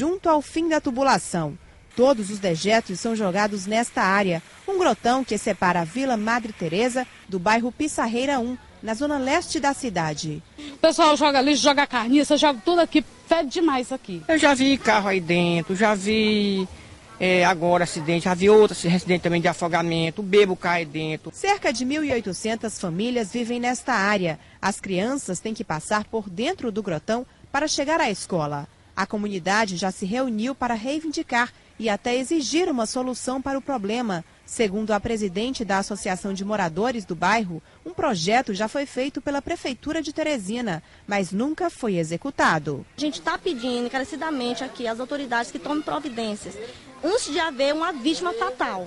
junto ao fim da tubulação. Todos os dejetos são jogados nesta área, um grotão que separa a Vila Madre Teresa do bairro Pissarreira 1, na zona leste da cidade. O pessoal joga lixo, joga carniça, joga tudo aqui, fede demais aqui. Eu já vi carro aí dentro, já vi é, agora acidente, já vi outro acidente também de afogamento, o bebo cai dentro. Cerca de 1.800 famílias vivem nesta área. As crianças têm que passar por dentro do grotão para chegar à escola. A comunidade já se reuniu para reivindicar e até exigir uma solução para o problema. Segundo a presidente da Associação de Moradores do bairro, um projeto já foi feito pela Prefeitura de Teresina, mas nunca foi executado. A gente está pedindo encarecidamente aqui às autoridades que tomem providências antes de haver uma vítima fatal.